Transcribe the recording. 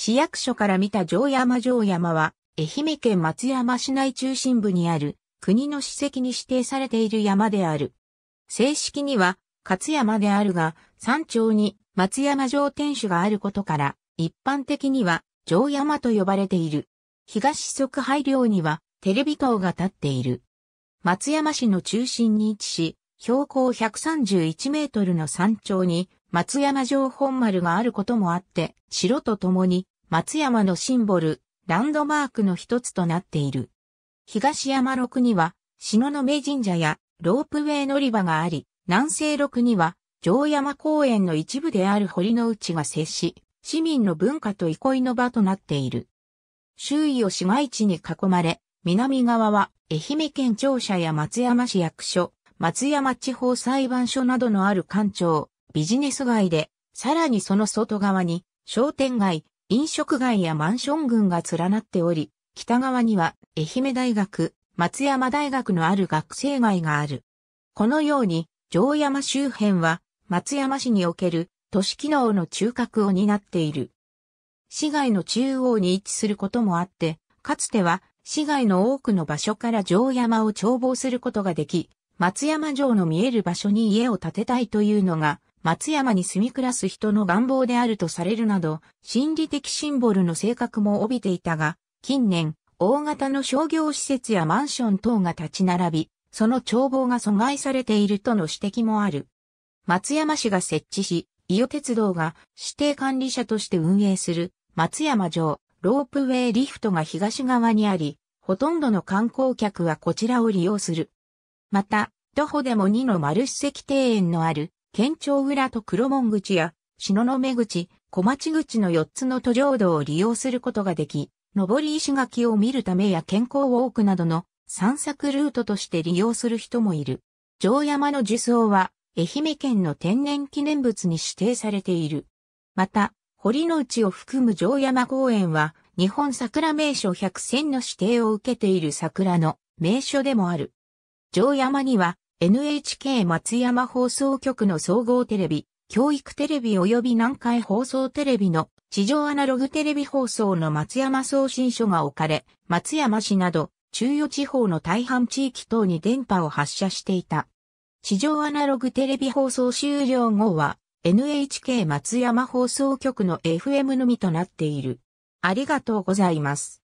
市役所から見た城山城山は、愛媛県松山市内中心部にある国の史跡に指定されている山である。正式には、勝山であるが、山頂に松山城天守があることから、一般的には城山と呼ばれている。東側配領にはテレビ塔が立っている。松山市の中心に位置し、標高131メートルの山頂に松山城本丸があることもあって、城とともに松山のシンボル、ランドマークの一つとなっている。東山六には、篠の目神社やロープウェイ乗り場があり、南西六には、城山公園の一部である堀の内が接し、市民の文化と憩いの場となっている。周囲を市街地に囲まれ、南側は愛媛県庁舎や松山市役所、松山地方裁判所などのある官庁、ビジネス街で、さらにその外側に商店街、飲食街やマンション群が連なっており、北側には愛媛大学、松山大学のある学生街がある。このように、城山周辺は松山市における都市機能の中核を担っている。市街の中央に位置することもあって、かつては市街の多くの場所から城山を眺望することができ、松山城の見える場所に家を建てたいというのが松山に住み暮らす人の願望であるとされるなど、心理的シンボルの性格も帯びていたが、近年、大型の商業施設やマンション等が立ち並び、その眺望が阻害されているとの指摘もある。松山市が設置し、伊予鉄道が指定管理者として運営する松山城ロープウェイリフトが東側にあり、ほとんどの観光客はこちらを利用する。また、徒歩でも2の丸史跡庭園のある県庁裏と黒門口や、篠の目口、小町口の4つの途上道を利用することができ、上り石垣を見るためや健康ウォークなどの散策ルートとして利用する人もいる。城山の樹層は、愛媛県の天然記念物に指定されている。また、堀之内を含む城山公園は、日本桜名所100選の指定を受けている桜の名所でもある。城山には、NHK 松山放送局の総合テレビ、教育テレビ及び南海放送テレビの地上アナログテレビ放送の松山送信所が置かれ、松山市など中予地方の大半地域等に電波を発射していた。地上アナログテレビ放送終了後は NHK 松山放送局の FM のみとなっている。ありがとうございます。